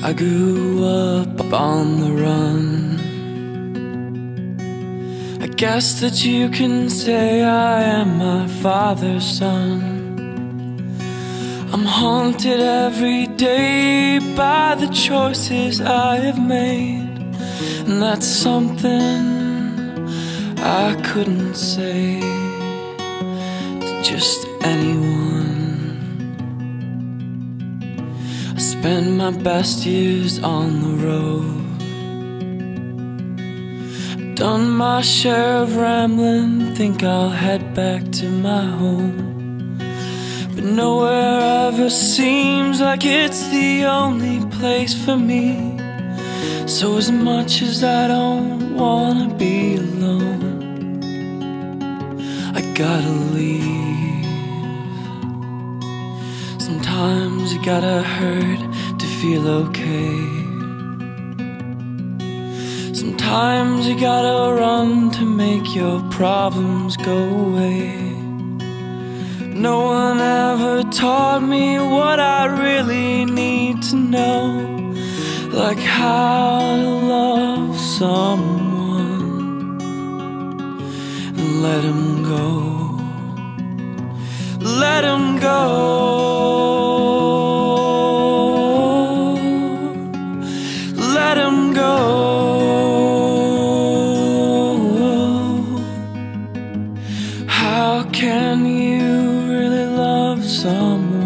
I grew up on the run. I guess that you can say I am my father's son. I'm haunted every day by the choices I have made, and that's something I couldn't say to just anyone. I spent my best years on the road. Done my share of rambling, think I'll head back to my home. But nowhere ever seems like it's the only place for me. So, as much as I don't wanna be alone, I gotta leave. Sometimes you gotta hurt to feel okay. Sometimes you gotta run to make your problems go away. No one ever taught me what I really need to know, like how to love someone and let him go. Let him go. when you really love someone.